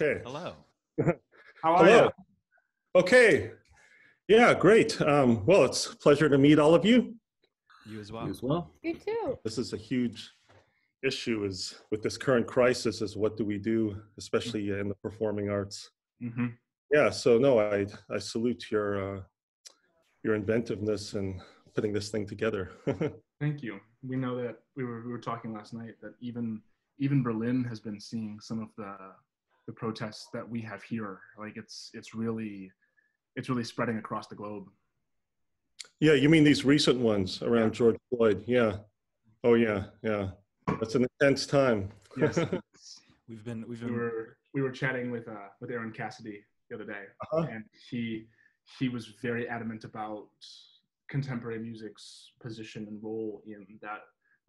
Okay. Hello. How are Hello. you? Okay. Yeah, great. Um, well, it's a pleasure to meet all of you. You as well. You as well. You too. This is a huge issue is with this current crisis is what do we do, especially in the performing arts. hmm Yeah, so no, I, I salute your, uh, your inventiveness in putting this thing together. Thank you. We know that we were we were talking last night that even even Berlin has been seeing some of the the protests that we have here. Like it's it's really it's really spreading across the globe. yeah, you mean these recent ones around George Floyd? Yeah. Oh yeah, yeah. That's an intense time. Yes. We've been we've we were we were chatting with uh with Aaron Cassidy the other day, Uh-huh. and he he was very adamant about contemporary music's position and role in that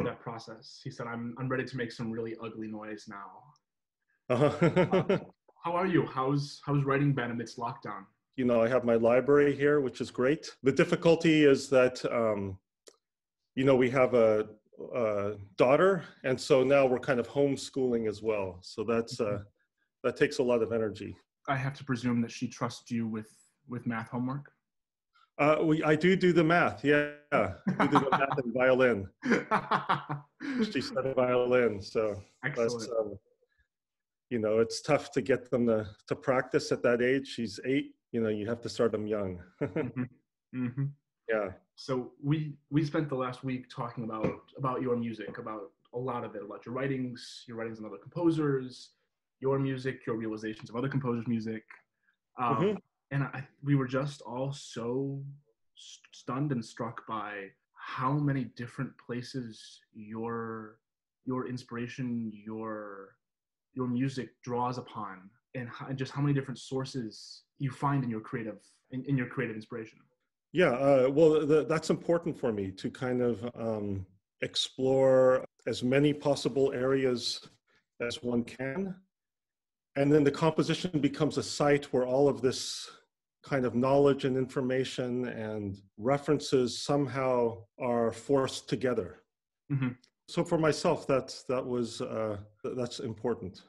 that process. He said, "I'm I'm ready to make some really ugly noise now." Uh-huh. How are you? How's how's writing been amidst lockdown? you know, I have my library here, which is great. The difficulty is that, um, you know, we have a, a daughter, and so now we're kind of homeschooling as well. So that's uh, that takes a lot of energy. I have to presume that she trusts you with with math homework. Uh, we, I do do the math, yeah. I do the math and violin. She studied violin, so that's, Excellent. um, you know, it's tough to get them to, to practice at that age. She's eight, you know, you have to start them young. hmm yeah. So we we spent the last week talking about about your music, about a lot of it, about your writings, your writings on other composers, your music, your realizations of other composers' music, um, Mhm. and I, we were just all so st- stunned and struck by how many different places your your inspiration, your your music draws upon, and, how, and just how many different sources you find in your creative in, in your creative inspiration. Yeah, uh, well, th- that's important for me to kind of um, explore as many possible areas as one can. And then the composition becomes a site where all of this kind of knowledge and information and references somehow are forced together. Mhm. So for myself, that's that was uh, that's important.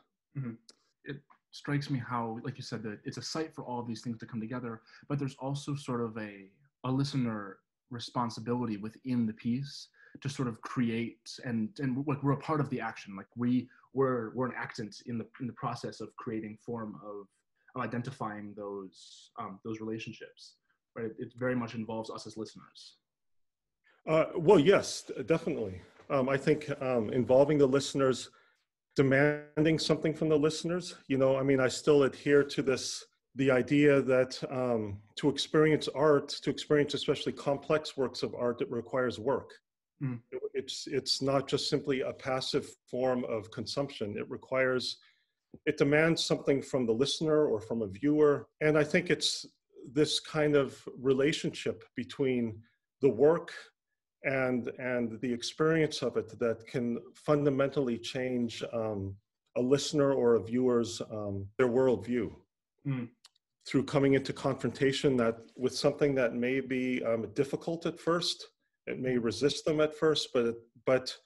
It strikes me how, like you said, that it's a site for all of these things to come together, but there's also sort of a, a listener responsibility within the piece to sort of create and and like we're a part of the action. Like we we're we're an actant in the in the process of creating form of, of identifying those um, those relationships. Right. It, it very much involves us as listeners. Uh, well, yes, definitely. Um, I think um, involving the listeners, demanding something from the listeners. You know, I mean, I still adhere to this the idea that um, to experience art, to experience especially complex works of art, it requires work. Mm. It- It's it's not just simply a passive form of consumption. It requires, it demands something from the listener or from a viewer, and I think it's this kind of relationship between the work and and the experience of it that can fundamentally change um, a listener or a viewer's um, their worldview. Mm. through coming into confrontation that with something that may be um, difficult at first it may resist them at first but but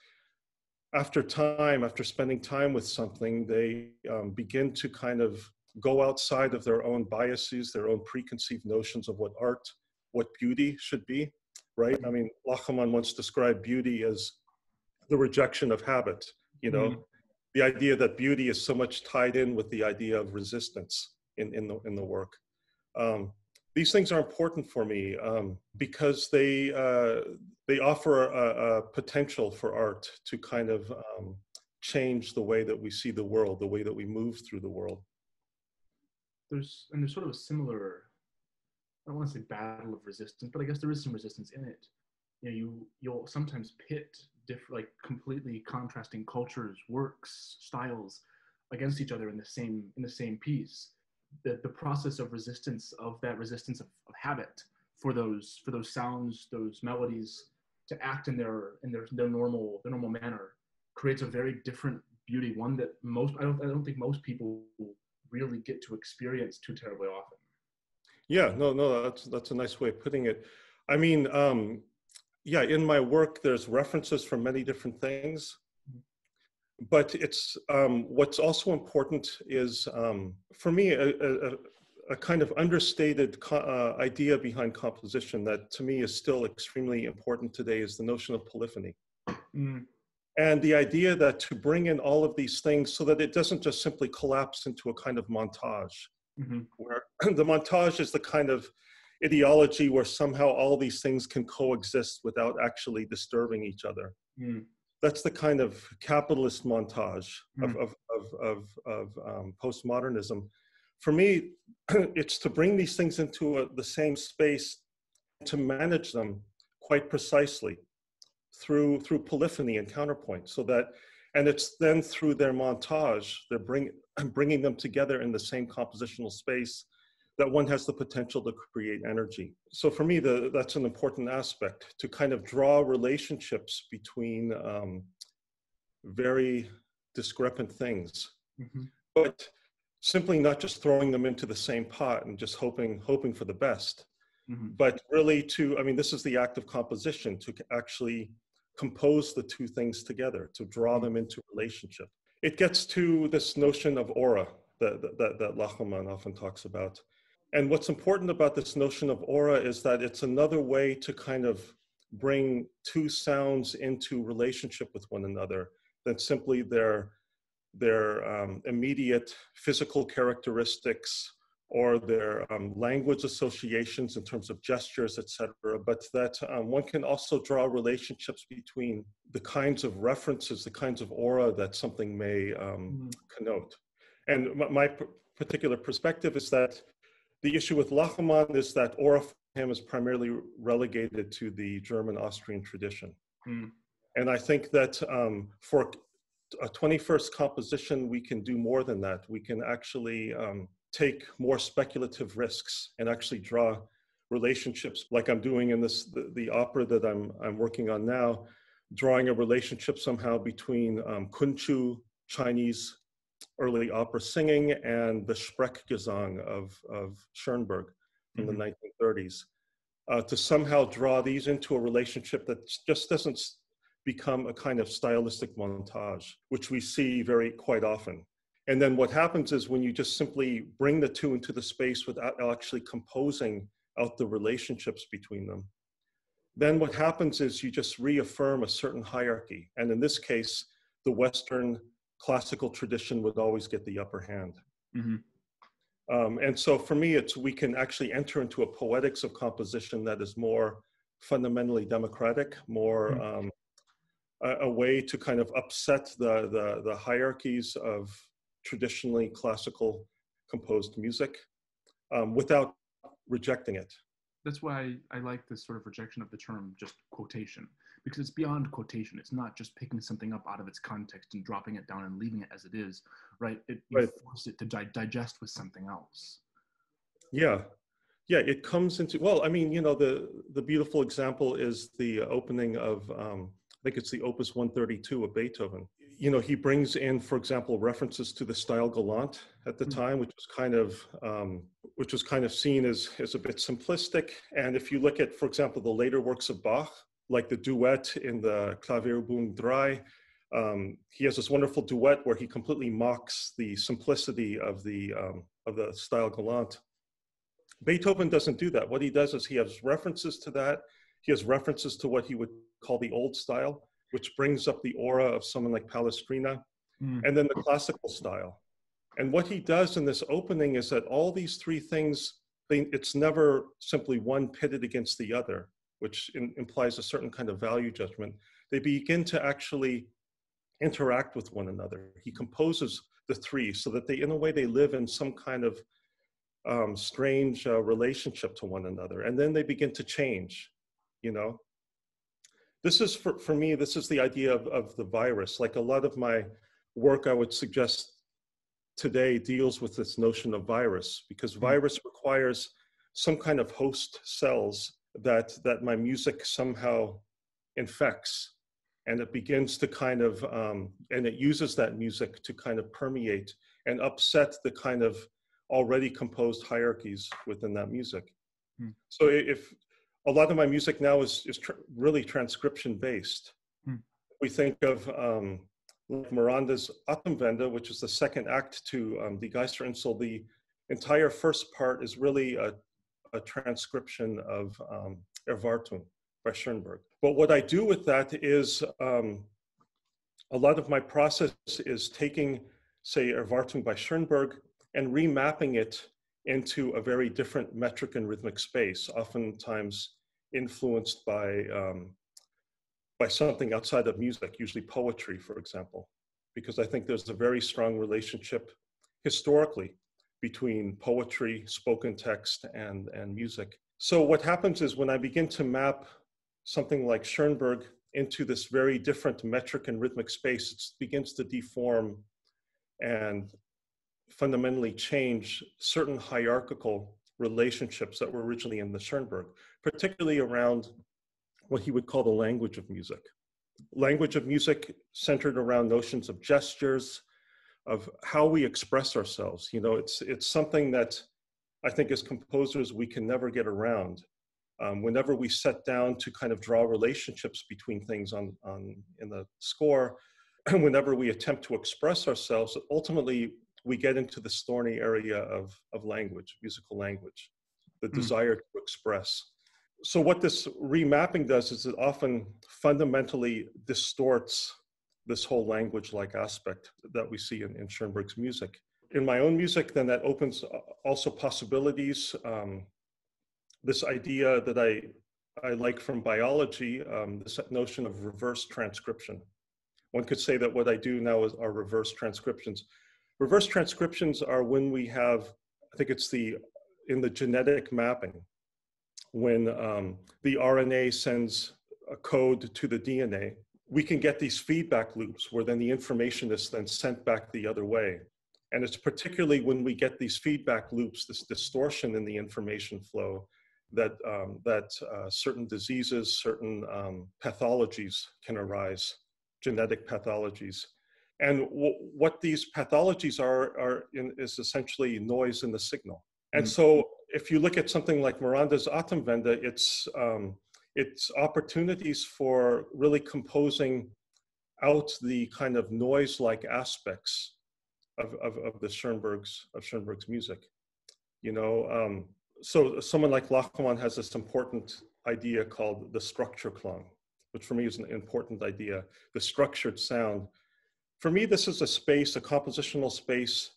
after time after spending time with something they um, begin to kind of go outside of their own biases their own preconceived notions of what art what beauty should be right? I mean, Lachenmann once described beauty as the rejection of habit, you know, Mhm. the idea that beauty is so much tied in with the idea of resistance in, in, the, in the work. Um, these things are important for me um, because they, uh, they offer a, a potential for art to kind of um, change the way that we see the world, the way that we move through the world. there's and there's sort of a similar I don't want to say battle of resistance, but I guess there is some resistance in it. You know, you you'll sometimes pit different like completely contrasting cultures, works, styles against each other in the same in the same piece. The the process of resistance of that resistance of, of habit for those for those sounds, those melodies to act in their in their their normal their normal manner creates a very different beauty, one that most I don't I don't think most people really get to experience too terribly often. Yeah, no, no, that's that's a nice way of putting it. I mean, um, yeah, in my work, there's references from many different things, but it's um, what's also important is um, for me a, a, a, kind of understated uh, idea behind composition that to me is still extremely important today is the notion of polyphony. Mm. And the idea that to bring in all of these things so that it doesn't just simply collapse into a kind of montage, mm-hmm. where the montage is the kind of ideology where somehow all these things can coexist without actually disturbing each other. Mm. That's the kind of capitalist montage mm. of, of, of, of, of um, postmodernism. For me, it's to bring these things into a, the same space, to manage them quite precisely through through polyphony and counterpoint, so that, and it's then through their montage, they're bring, bringing them together in the same compositional space that one has the potential to create energy. So for me, the, that's an important aspect to kind of draw relationships between um, very discrepant things, mm-hmm. but simply not just throwing them into the same pot and just hoping hoping for the best, mm-hmm. but really to I mean, this is the act of composition to actually compose the two things together to draw mm-hmm. them into relationship. It gets to this notion of aura that that, that Lachenmann often talks about and what's important about this notion of aura is that it's another way to kind of bring two sounds into relationship with one another than simply their their um, immediate physical characteristics or their um, language associations in terms of gestures, etc. But that um, one can also draw relationships between the kinds of references, the kinds of aura that something may mm. connote. And my particular perspective is that the issue with Lachenmann is that aura for him is primarily relegated to the German Austrian tradition. Mm. And I think that um, for a 21st composition, we can do more than that. We can actually um, take more speculative risks and actually draw relationships like I'm doing in this the, the, opera that I'm I'm working on now, drawing a relationship somehow between um, Kunqu Chinese early opera singing and the Sprechgesang of, of Schoenberg from mm-hmm. the 1930s, uh, to somehow draw these into a relationship that just doesn't become a kind of stylistic montage, which we see very quite often. And then what happens is when you just simply bring the two into the space without actually composing out the relationships between them, then what happens is you just reaffirm a certain hierarchy. And in this case, the Western classical tradition would always get the upper hand. Mm-hmm. Um, and so for me, it's we can actually enter into a poetics of composition that is more fundamentally democratic, more mm-hmm. um, a, a, way to kind of upset the, the, the hierarchies of traditionally classical composed music um, without rejecting it. That's why I like this sort of rejection of the term just quotation because it's beyond quotation. It's not just picking something up out of its context and dropping it down and leaving it as it is, right? It you right. force it to di- digest with something else. Yeah, yeah. It comes into well. I mean, you know, the the beautiful example is the opening of um, I think it's the Opus 132 of Beethoven. You know, he brings in, for example, references to the style galant at the mm-hmm. time, which was kind of um, which was kind of seen as as a bit simplistic. And if you look at, for example, the later works of Bach, like the duet in the Klavierübung 3. Um, he has this wonderful duet where he completely mocks the simplicity of the um, of the style galant. Beethoven doesn't do that. What he does is he has references to that. He has references to what he would call the old style, which brings up the aura of someone like Palestrina, mm. and then the classical style. And what he does in this opening is that all these three things, they, it's never simply one pitted against the other which in, implies a certain kind of value judgment, they begin to actually interact with one another. He composes the three so that they, in a way, they live in some kind of um, strange uh, relationship to one another. And then they begin to change, you know? This is, for, for me, this is the idea of, of the virus. Like a lot of my work, I would suggest today deals with this notion of virus because hmm. virus requires some kind of host cells that that my music somehow infects and it begins to kind of um, and it uses that music to kind of permeate and upset the kind of already composed hierarchies within that music hmm. so if a lot of my music now is is tr- really transcription based hmm. we think of um, like Miranda's Atemwende, which is the second act to um, Die Geisterinsel, the entire first part is really a, a transcription of um, Erwartung by Schoenberg. But what I do with that is um, a lot of my process is taking, say, Erwartung by Schoenberg and remapping it into a very different metric and rhythmic space, oftentimes influenced by um, by something outside of music, usually poetry, for example, because I think there's a very strong relationship historically between poetry, spoken text, and, and music. So what happens is when I begin to map something like Schoenberg into this very different metric and rhythmic space, it begins to deform and fundamentally change certain hierarchical relationships that were originally in the Schoenberg, particularly around what he would call the language of music. Language of music centered around notions of gestures, of how we express ourselves. You know, it's it's something that I think as composers we can never get around. Um, whenever we set down to kind of draw relationships between things on, on in the score, and whenever we attempt to express ourselves, ultimately we get into this thorny area of, of language, musical language, the mm. desire to express so what this remapping does is it often fundamentally distorts this whole language-like aspect that we see in, in Schoenberg's music. In my own music, then that opens also possibilities. Um, this idea that I, I like from biology, um, this notion of reverse transcription. One could say that what I do now is are reverse transcriptions. Reverse transcriptions are when we have, I think it's the, in the genetic mapping, when um, the RNA sends a code to the DNA, we can get these feedback loops where then the information is then sent back the other way. And it's particularly when we get these feedback loops, this distortion in the information flow, that, um, that uh, certain diseases, certain um, pathologies can arise, genetic pathologies. And what these pathologies are, are in, is essentially noise in the signal. And mm-hmm. so if you look at something like Miranda's Atemwende, it's, um, it's opportunities for really composing out the kind of noise-like aspects of, of, of, the Schoenberg's, of Schoenberg's music. You know, um, so someone like Lachenmann has this important idea called the Strukturklang, which for me is an important idea, the structured sound. For me, this is a space, a compositional space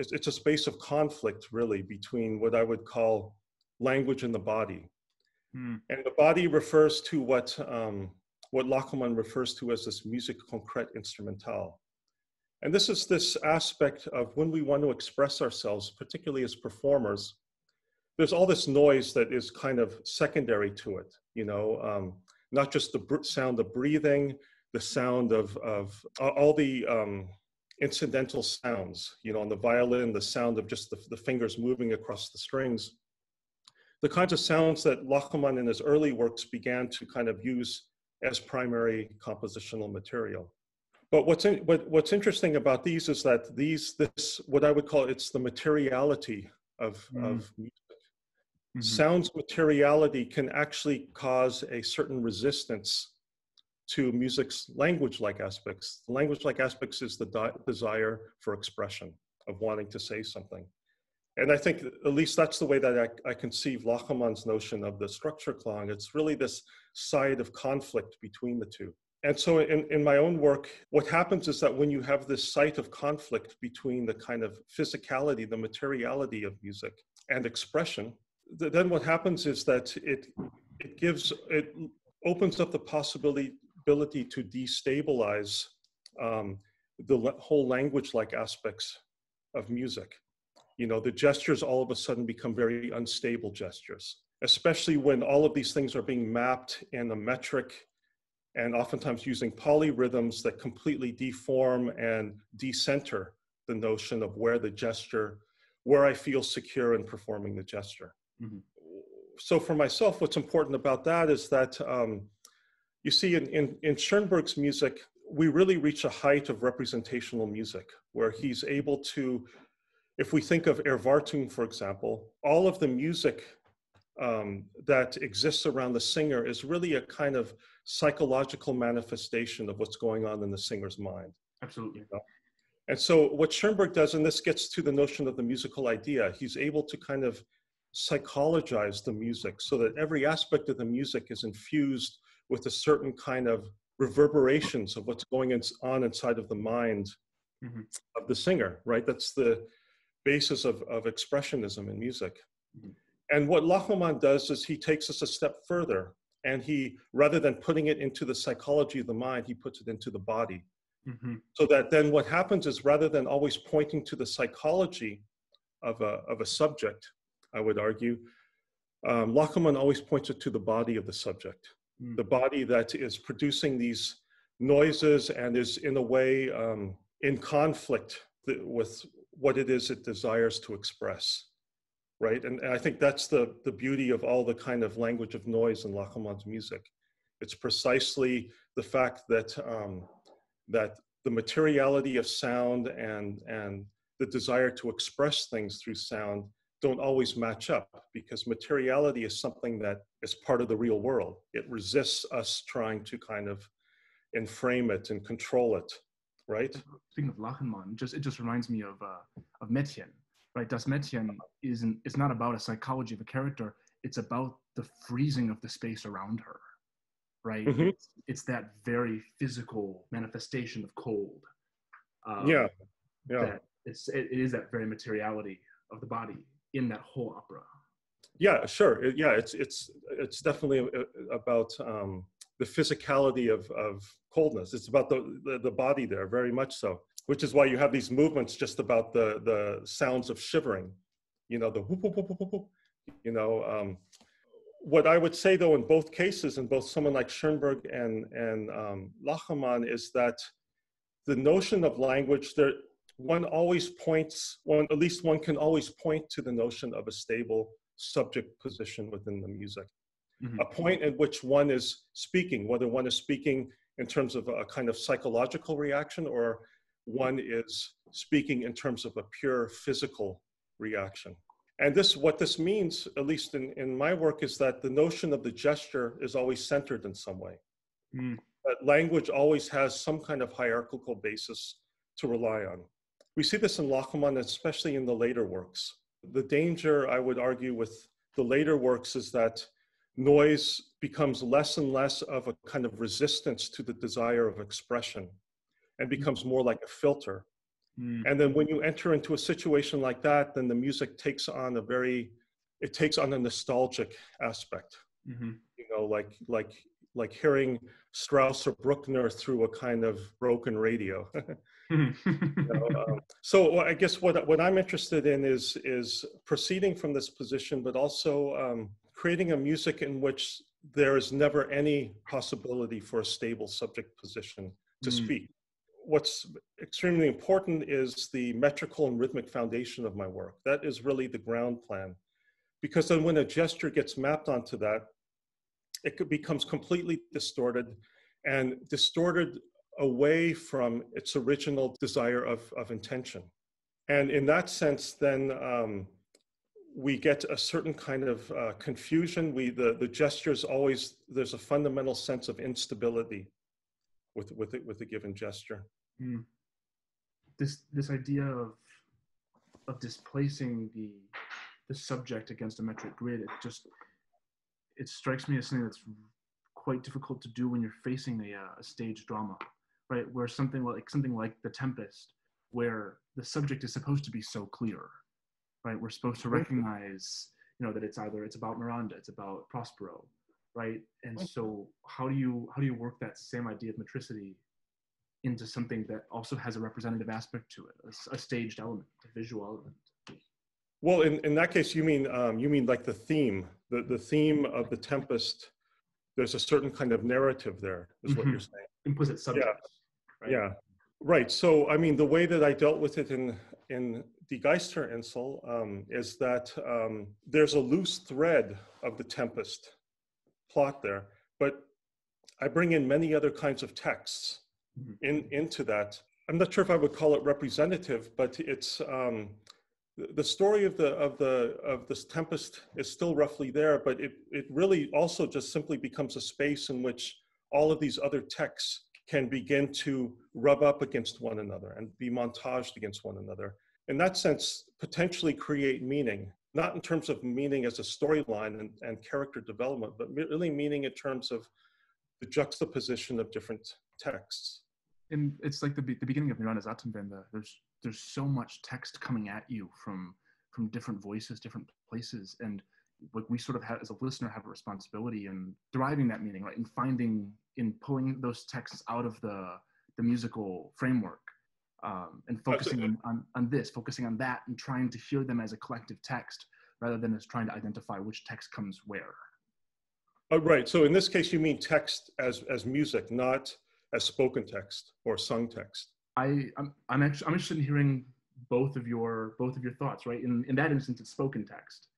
it's, it's a space of conflict really between what I would call language and the body. Hmm. And the body refers to what, um, what Lachenmann refers to as this music concrete instrumental. And this is this aspect of when we want to express ourselves, particularly as performers, there's all this noise that is kind of secondary to it, you know, um, not just the sound of breathing, the sound of, of all the um, incidental sounds, you know, on the violin, the sound of just the, the fingers moving across the strings. The kinds of sounds that Lachenmann in his early works began to kind of use as primary compositional material. But what's, in, what, what's interesting about these is that these, this, what I would call it's the materiality of, mm. of music. Mm-hmm. Sound's materiality can actually cause a certain resistance to music's language-like aspects. Language-like aspects is the di- desire for expression, of wanting to say something. And I think at least that's the way that I, I conceive Lachenmann's notion of the Strukturklang. It's really this side of conflict between the two. And so in, in my own work, what happens is that when you have this site of conflict between the kind of physicality, the materiality of music and expression, then what happens is that it, it gives, it opens up the possibility ability to destabilize um, the whole language-like aspects of music. You know, the gestures all of a sudden become very unstable gestures, especially when all of these things are being mapped in a metric and oftentimes using polyrhythms that completely deform and decenter the notion of where the gesture, where I feel secure in performing the gesture. Mm-hmm. So for myself, what's important about that is that um, you see, in, in, in Schoenberg's music, we really reach a height of representational music where he's able to, if we think of Erwartung, for example, all of the music um, that exists around the singer is really a kind of psychological manifestation of what's going on in the singer's mind. Absolutely. And so, what Schoenberg does, and this gets to the notion of the musical idea, he's able to kind of psychologize the music so that every aspect of the music is infused with a certain kind of reverberations of what's going on inside of the mind mm-hmm. of the singer, right? That's the basis of, of expressionism in music. Mm-hmm. And what Lachenmann does is he takes us a step further and he, rather than putting it into the psychology of the mind, he puts it into the body. Mm-hmm. So that then what happens is rather than always pointing to the psychology of a, of a subject, I would argue, um, Lachenmann always points it to the body of the subject, mm. the body that is producing these noises and is in a way um, in conflict with what it is it desires to express right and, and, i think that's the the beauty of all the kind of language of noise in lachenmann's music it's precisely the fact that um, that the materiality of sound and and the desire to express things through sound don't always match up because materiality is something that is part of the real world. It resists us trying to kind of enframe it and control it right? Speaking of lachenmann just it just reminds me of uh, of Mädchen right? Das Mädchen isn't it's not about a psychology of a character. It's about the freezing of the space around her right? Mm-hmm. it's, it's, that very physical manifestation of cold um, yeah. Yeah. it's it, it is that very materiality of the body in that whole opera? Yeah sure. Yeah it's it's it's definitely about um the physicality of of coldness. It's about the, the the body there very much so which is why you have these movements just about the the sounds of shivering you know the whoop, whoop, whoop, whoop, whoop, you know um what I would say, though, in both cases, in both someone like Schoenberg and and um, Lachenmann, is that the notion of language there one always points one at least one can always point to the notion of a stable subject position within the music mm-hmm. a point at which one is speaking whether one is speaking in terms of a kind of psychological reaction or one is speaking in terms of a pure physical reaction and this, what this means, at least in, in my work, is that the notion of the gesture is always centered in some way. Mm. That language always has some kind of hierarchical basis to rely on. We see this in Lachenmann, especially in the later works. The danger, I would argue, with the later works is that noise becomes less and less of a kind of resistance to the desire of expression and hmm. becomes more like a filter Mm. And then when you enter into a situation like that, then the music takes on a very, it takes on a nostalgic aspect. Mm-hmm. You know, like like like hearing Strauss or Bruckner through a kind of broken radio. know, um, so I guess what what I'm interested in is is proceeding from this position, but also um, creating a music in which there is never any possibility for a stable subject position to mm. speak what's extremely important is the metrical and rhythmic foundation of my work. That is really the ground plan. Because then when a gesture gets mapped onto that, it becomes completely distorted and distorted away from its original desire of, of intention. And in that sense, then um, we get a certain kind of uh, confusion. We, the, the gestures always, there's a fundamental sense of instability with with it with a given gesture. Mm. This this idea of of displacing the the subject against a metric grid, it just it strikes me as something that's quite difficult to do when you're facing a, uh, a stage drama, right? Where something like something like The Tempest, where the subject is supposed to be so clear, right? We're supposed to recognize, you know, that it's either it's about Miranda, it's about Prospero, right? And so how do you how do you work that same idea of metricity into something that also has a representative aspect to it, a, a staged element, a visual element? Well, in, in that case, you mean um, you mean like the theme, the, the theme of the Tempest. There's a certain kind of narrative there, is mm-hmm. what you're saying. Implicit subject. Yeah. Right? yeah. Right. So, I mean, the way that I dealt with it in in the Geisterinsel um, is that um, there's a loose thread of the Tempest plot there, but I bring in many other kinds of texts mm-hmm. in into that. I'm not sure if I would call it representative, but it's um, the story of the of the of this tempest is still roughly there, but it it really also just simply becomes a space in which all of these other texts can begin to rub up against one another and be montaged against one another. In that sense, potentially create meaning, not in terms of meaning as a storyline and, and character development, but really meaning in terms of the juxtaposition of different texts. And it's like the, the beginning of Miranda's Atemwende. There's there's so much text coming at you from from different voices, different places, and like we sort of have as a listener have a responsibility in deriving that meaning, right? In finding, in pulling those texts out of the the musical framework, um, and focusing on, on, on this, focusing on that, and trying to hear them as a collective text rather than as trying to identify which text comes where. Oh, right. So in this case, you mean text as as music, not as spoken text or sung text. I I'm, I'm actually I'm interested in hearing both of your both of your thoughts. Right. In in that instance, it's spoken text.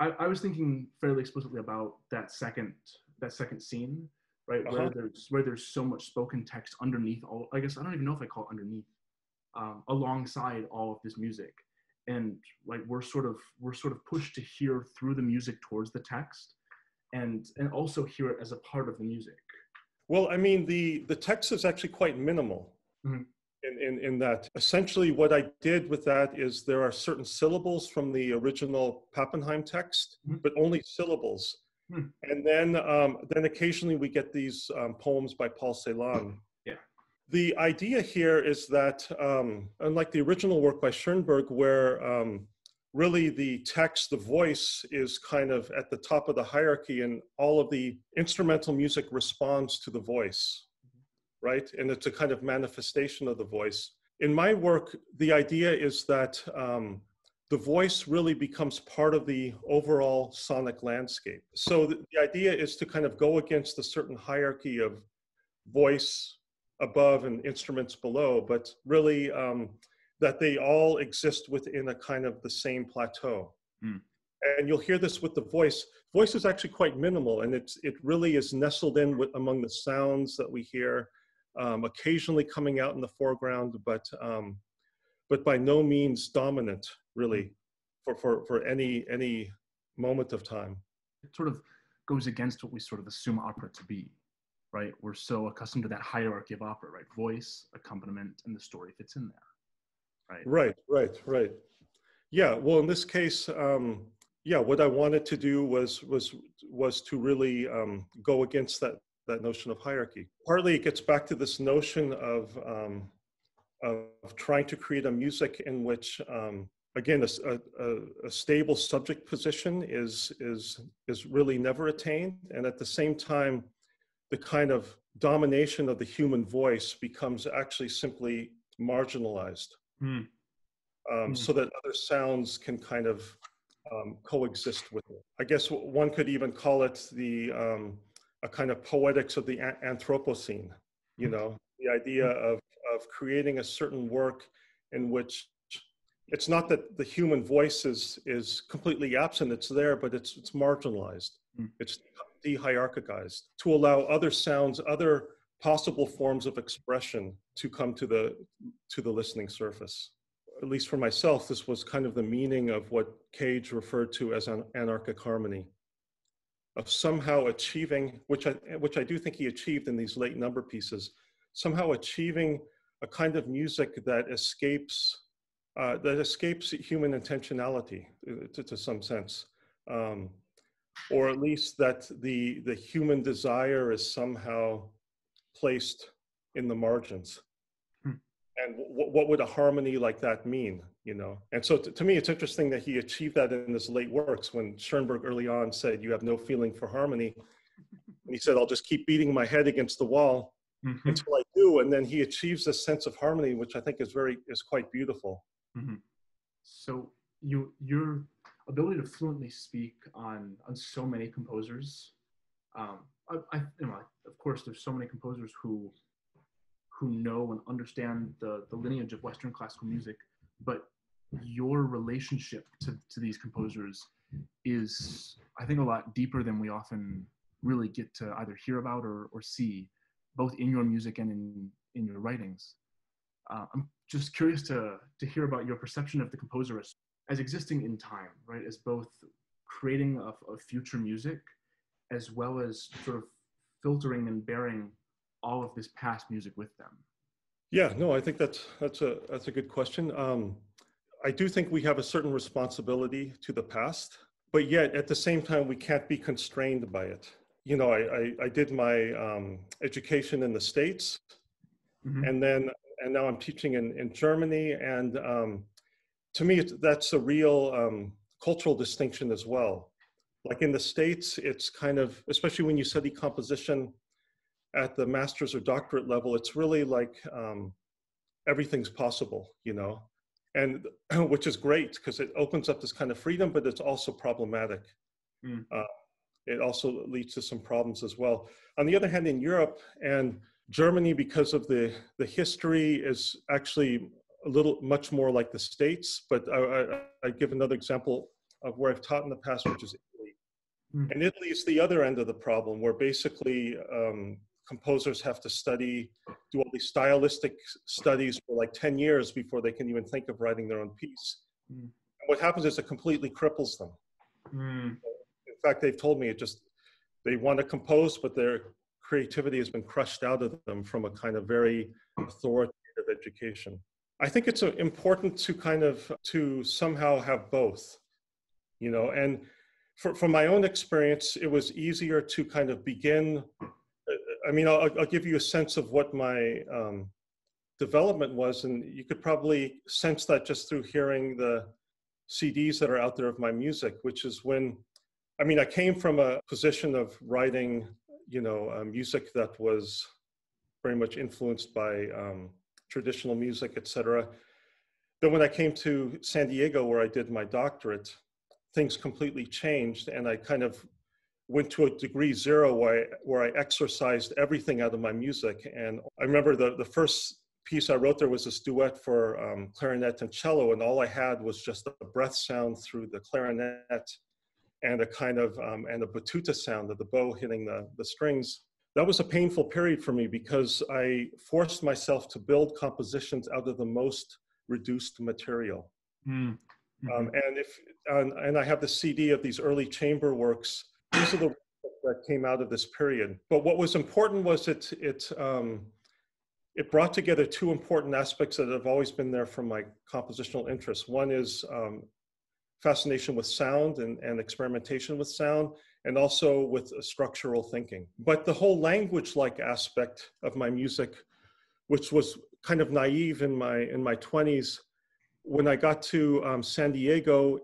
I, I was thinking fairly explicitly about that second that second scene, right, uh-huh. where there's where there's so much spoken text underneath all. I guess I don't even know if I call it underneath, um, alongside all of this music, and like we're sort of we're sort of pushed to hear through the music towards the text, and and also hear it as a part of the music. Well, I mean the the text is actually quite minimal. Mm-hmm in, in, in, that essentially what I did with that is there are certain syllables from the original Pappenheim text, mm-hmm. but only syllables. Mm-hmm. And then um, then occasionally we get these um, poems by Paul Celan. Yeah. The idea here is that um, unlike the original work by Schoenberg, where um, really the text, the voice is kind of at the top of the hierarchy and all of the instrumental music responds to the voice right? And it's a kind of manifestation of the voice. In my work, the idea is that um, the voice really becomes part of the overall sonic landscape. So the, the idea is to kind of go against a certain hierarchy of voice above and instruments below, but really um, that they all exist within a kind of the same plateau. Mm. And you'll hear this with the voice. Voice is actually quite minimal, and it's it really is nestled in with, among the sounds that we hear um, occasionally coming out in the foreground, but um, but by no means dominant, really, for, for, for any any moment of time. It sort of goes against what we sort of assume opera to be, right? We're so accustomed to that hierarchy of opera, right? Voice, accompaniment, and the story fits in there, right? Right, right, right. Yeah. Well, in this case, um, yeah, what I wanted to do was was was to really um, go against that that notion of hierarchy. Partly it gets back to this notion of, um, of trying to create a music in which, um, again, a, a, a, stable subject position is, is, is really never attained. And at the same time, the kind of domination of the human voice becomes actually simply marginalized. Mm. Um, mm. So that other sounds can kind of um, coexist with it. I guess one could even call it the um, a kind of poetics of the Anthropocene, you mm-hmm. know, the idea of, of creating a certain work in which it's not that the human voice is, is completely absent, it's there, but it's, it's marginalized. Mm. It's dehierarchized to allow other sounds, other possible forms of expression to come to the, to the listening surface. At least for myself, this was kind of the meaning of what Cage referred to as an anarchic harmony of somehow achieving, which I, which I do think he achieved in these late number pieces, somehow achieving a kind of music that escapes, uh, that escapes human intentionality to, to some sense. Um, or at least that the, the human desire is somehow placed in the margins and w- what would a harmony like that mean you know and so t- to me it's interesting that he achieved that in his late works when schoenberg early on said you have no feeling for harmony and he said i'll just keep beating my head against the wall mm-hmm. until i do and then he achieves this sense of harmony which i think is very is quite beautiful mm-hmm. so you your ability to fluently speak on on so many composers um I, I you know of course there's so many composers who who know and understand the, the lineage of Western classical music, but your relationship to, to these composers is, I think, a lot deeper than we often really get to either hear about or, or see, both in your music and in, in your writings. Uh, I'm just curious to, to hear about your perception of the composer as, as existing in time, right? As both creating a, a future music as well as sort of filtering and bearing all of this past music with them? Yeah, no, I think that's that's a that's a good question. Um, I do think we have a certain responsibility to the past, but yet at the same time we can't be constrained by it. You know, I I, I did my um, education in the states, mm-hmm. and then and now I'm teaching in in Germany, and um, to me that's a real um, cultural distinction as well. Like in the states, it's kind of especially when you study composition at the master's or doctorate level, it's really like um, everything's possible, you know, and which is great because it opens up this kind of freedom, but it's also problematic. Mm. Uh, it also leads to some problems as well. On the other hand, in Europe and Germany, because of the the history, is actually a little much more like the states. But I, I, I give another example of where I've taught in the past, which is Italy. Mm. And Italy is the other end of the problem, where basically um, composers have to study, do all these stylistic studies for like 10 years before they can even think of writing their own piece. Mm. what happens is it completely cripples them. Mm. In fact, they've told me it just, they want to compose, but their creativity has been crushed out of them from a kind of very authoritative education. I think it's uh, important to kind of, to somehow have both, you know, and for, from my own experience, it was easier to kind of begin I mean, I'll, I'll, give you a sense of what my um, development was, and you could probably sense that just through hearing the CDs that are out there of my music, which is when, I mean, I came from a position of writing, you know, uh, music that was very much influenced by um, traditional music, etc. Then when I came to San Diego, where I did my doctorate, things completely changed, and I kind of went to a degree zero where I, where I exercised everything out of my music. And I remember the, the first piece I wrote there was this duet for um, clarinet and cello, and all I had was just a breath sound through the clarinet and a kind of um, and a batuta sound of the bow hitting the, the strings. That was a painful period for me because I forced myself to build compositions out of the most reduced material. Mm. Mm-hmm. Um, and if and, and I have the CD of these early chamber works these are the that came out of this period. But what was important was it it um, it brought together two important aspects that have always been there from my compositional interest. One is um, fascination with sound and, and experimentation with sound, and also with structural thinking. But the whole language-like aspect of my music, which was kind of naive in my in my 20s, when I got to um, San Diego,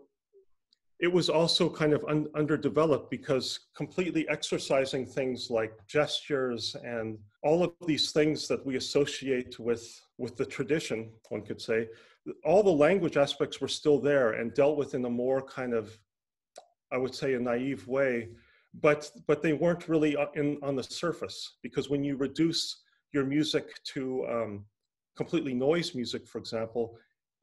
it was also kind of un- underdeveloped because completely exercising things like gestures and all of these things that we associate with with the tradition one could say all the language aspects were still there and dealt with in a more kind of i would say a naive way but but they weren't really in on the surface because when you reduce your music to um, completely noise music for example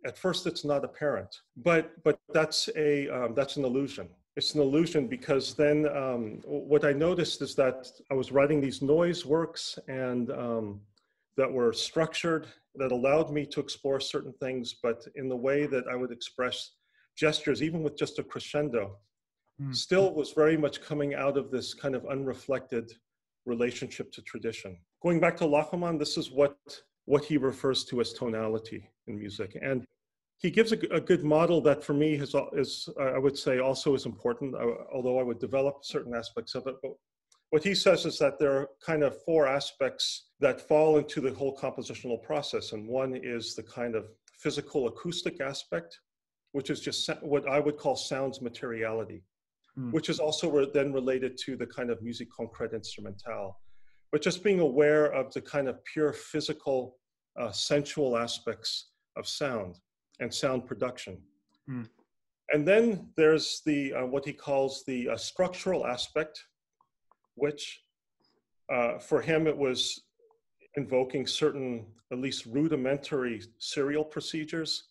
at first it's not apparent but but that's a um, that's an illusion. It's an illusion because then um, what i noticed is that i was writing these noise works and um, that were structured that allowed me to explore certain things but in the way that i would express gestures even with just a crescendo mm. still was very much coming out of this kind of unreflected relationship to tradition. Going back to Lachenmann, this is what what he refers to as tonality in music. And he gives a, a, good model that for me is, is I would say also is important, uh, although I would develop certain aspects of it. But what he says is that there are kind of four aspects that fall into the whole compositional process. And one is the kind of physical acoustic aspect, which is just what I would call sounds materiality, hmm. which is also re then related to the kind of music concrète instrumentale. But just being aware of the kind of pure physical, uh, sensual aspects of sound and sound production. Mm. And then there's the uh, what he calls the uh, structural aspect, which uh, for him it was invoking certain at least rudimentary serial procedures.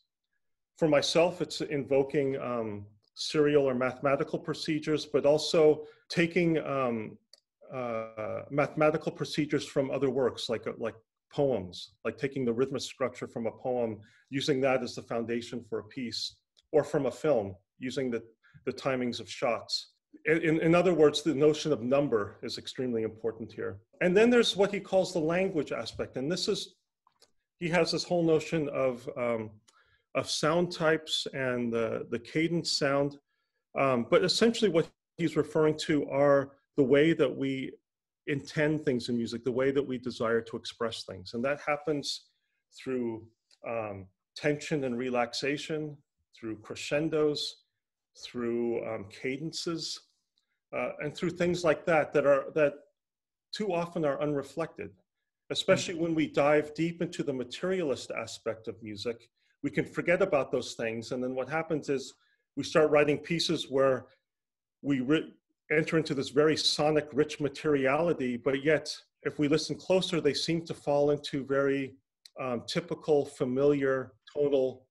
For myself, it's invoking um, serial or mathematical procedures, but also taking um, uh, mathematical procedures from other works like like poems, like taking the rhythmic structure from a poem, using that as the foundation for a piece, or from a film, using the, the timings of shots. in, in other words, the notion of number is extremely important here. And then there's what he calls the language aspect. And this is, he has this whole notion of, um, of sound types and the, the cadence sound. Um, but essentially, what he's referring to are the way that we intend things in music, the way that we desire to express things. And that happens through um, tension and relaxation, through crescendos, through um, cadences, uh, and through things like that that are that too often are unreflected. Especially when we dive deep into the materialist aspect of music, we can forget about those things, and then what happens is we start writing pieces where we re- enter into this very sonic, rich materiality, but yet, if we listen closer, they seem to fall into very um, typical, familiar tonal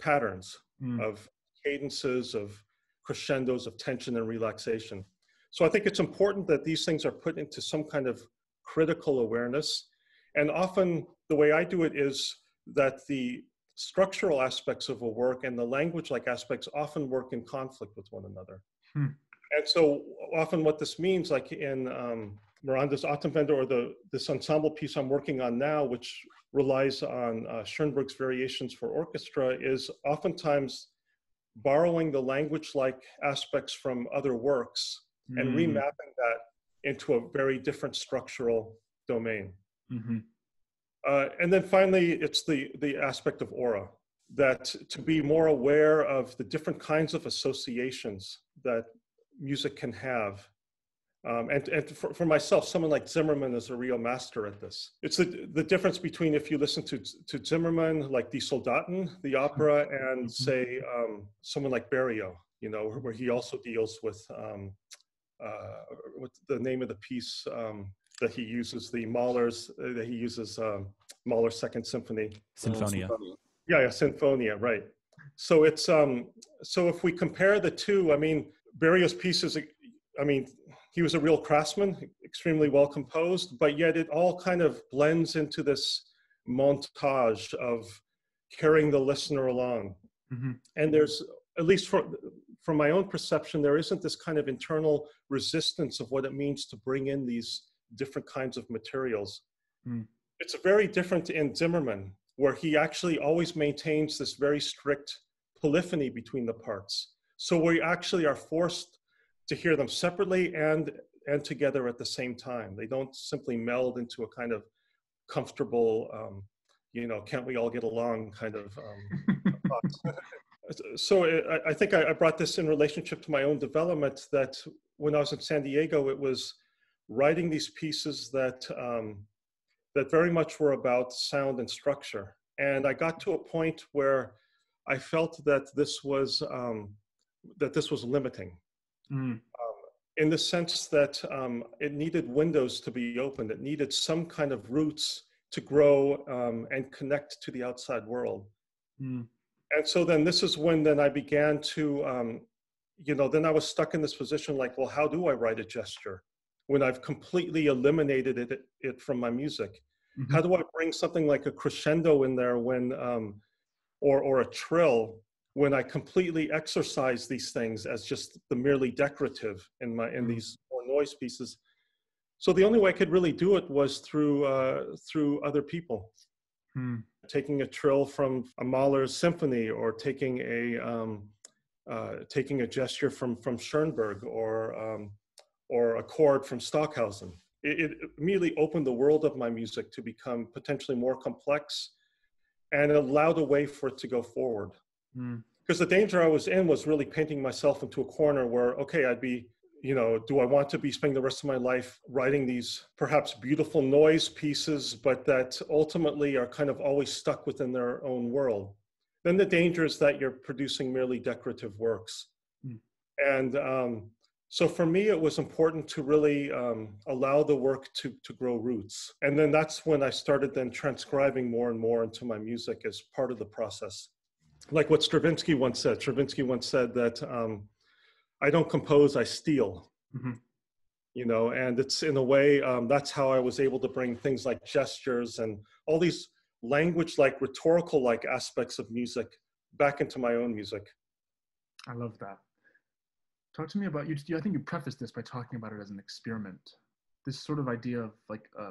patterns mm. of cadences, of crescendos, of tension and relaxation. So I think it's important that these things are put into some kind of critical awareness. And often the way I do it is that the structural aspects of a work and the language like aspects often work in conflict with one another. Hmm. And so often what this means, like in um, Miranda's Atemwende or the, this ensemble piece I'm working on now, which relies on uh, Schoenberg's variations for orchestra, is oftentimes borrowing the language-like aspects from other works mm. and remapping that into a very different structural domain. Mm-hmm. Uh, and then finally, it's the, the aspect of aura, that to be more aware of the different kinds of associations that music can have. Um, and and for, for, myself, someone like Zimmermann is a real master at this. It's the, the difference between if you listen to, to Zimmermann, like Die Soldaten, the opera, and mm-hmm. say um, someone like Berio, you know, where he also deals with um, uh, what's the name of the piece um, that he uses, the Mahler's, uh, that he uses um, Mahler's Second Symphony. Sinfonia. Yeah, yeah, Sinfonia, right. So it's, um, so if we compare the two, I mean, Berio's pieces, I mean, he was a real craftsman, extremely well composed, but yet it all kind of blends into this montage of carrying the listener along. Mm-hmm. And there's, at least for, from my own perception, there isn't this kind of internal resistance of what it means to bring in these different kinds of materials. Mm. It's very different in Zimmermann, where he actually always maintains this very strict polyphony between the parts. So we actually are forced to hear them separately and and together at the same time. They don't simply meld into a kind of comfortable, um, you know, can't we all get along kind of. Um, so I, I think I, I, brought this in relationship to my own development. That when I was in San Diego, it was writing these pieces that um, that very much were about sound and structure. And I got to a point where I felt that this was um, that this was limiting. Mm. Um, in the sense that um, it needed windows to be opened, it needed some kind of roots to grow um, and connect to the outside world. Mm. And so then this is when then I began to, um, you know, then I was stuck in this position like, well, how do I write a gesture when I've completely eliminated it, it from my music? Mm-hmm. How do I bring something like a crescendo in there when, um, or, or a trill when I completely exercise these things as just the merely decorative in my in mm. these more noise pieces. So the only way I could really do it was through uh, through other people, hmm. taking a trill from a Mahler's symphony, or taking a um, uh, taking a gesture from from Schoenberg, or um, or a chord from Stockhausen. It, it immediately opened the world of my music to become potentially more complex, and allowed a way for it to go forward. Mm. Because the danger I was in was really painting myself into a corner where, okay, I'd be, you know, do I want to be spending the rest of my life writing these perhaps beautiful noise pieces, but that ultimately are kind of always stuck within their own world? Then the danger is that you're producing merely decorative works. Mm. And um, so for me, it was important to really um, allow the work to, to grow roots. And then that's when I started then transcribing more and more into my music as part of the process like what Stravinsky once said. Stravinsky once said that um, I don't compose, I steal. Mm-hmm. You know, and it's in a way um, that's how I was able to bring things like gestures and all these language like rhetorical like aspects of music back into my own music. I love that. Talk to me about you. I think you prefaced this by talking about it as an experiment. This sort of idea of like a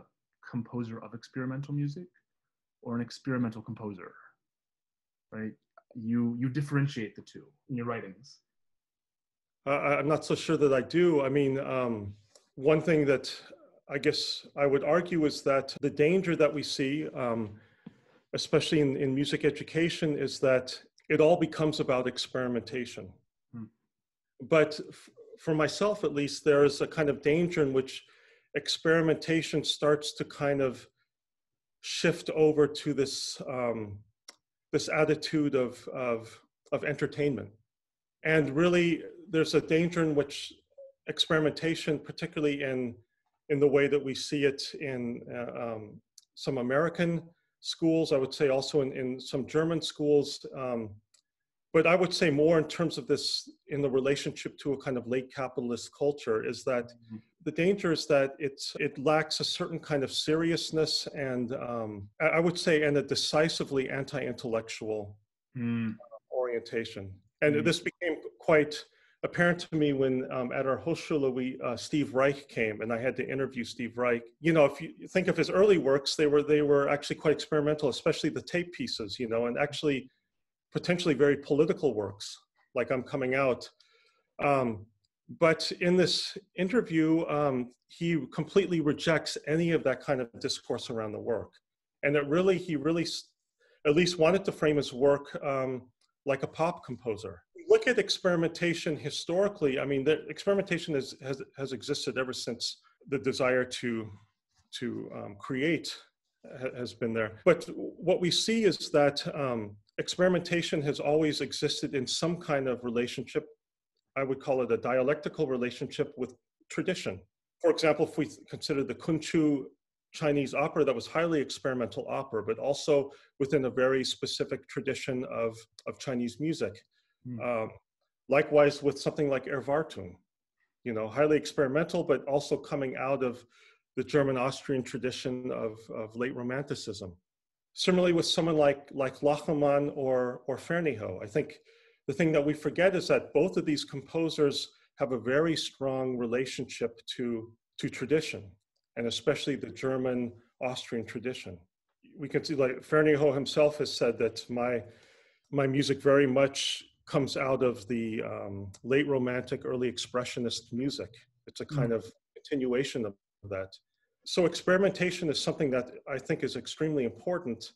composer of experimental music or an experimental composer, right? You you differentiate the two in your writings. Uh, I'm not so sure that I do. I mean, um, one thing that I guess I would argue is that the danger that we see, um, especially in, in music education, is that it all becomes about experimentation. Hmm. But f- for myself, at least, there is a kind of danger in which experimentation starts to kind of shift over to this um, this attitude of, of of entertainment, and really, there's a danger in which experimentation, particularly in in the way that we see it in uh, um, some American schools, I would say also in, in some German schools, um, but I would say more in terms of this in the relationship to a kind of late capitalist culture is that mm-hmm. The danger is that it's it lacks a certain kind of seriousness and um, I would say and a decisively anti-intellectual mm. orientation. And mm. this became quite apparent to me when um, at our Hochschule we uh, Steve Reich came and I had to interview Steve Reich. You know, if you think of his early works, they were they were actually quite experimental, especially the tape pieces. You know, and actually potentially very political works, like I'm coming out. Um, but in this interview, um, he completely rejects any of that kind of discourse around the work. And it really, he really at least wanted to frame his work um, like a pop composer. Look at experimentation historically. I mean, the experimentation has, has, has existed ever since the desire to, to um, create has been there. But what we see is that um, experimentation has always existed in some kind of relationship. I would call it a dialectical relationship with tradition. For example, if we consider the Kunqu Chinese opera, that was highly experimental opera, but also within a very specific tradition of, of Chinese music. Mm. Um, likewise, with something like Erwartung, you know, highly experimental, but also coming out of the German Austrian tradition of, of late Romanticism. Similarly, with someone like, like Lachenmann or, or Ferneyhough, I think the thing that we forget is that both of these composers have a very strong relationship to, to tradition, and especially the German Austrian tradition. We can see, like Ferneyhough himself has said that my, my music very much comes out of the um, late Romantic, early Expressionist music. It's a kind mm. of continuation of that so experimentation is something that I think is extremely important.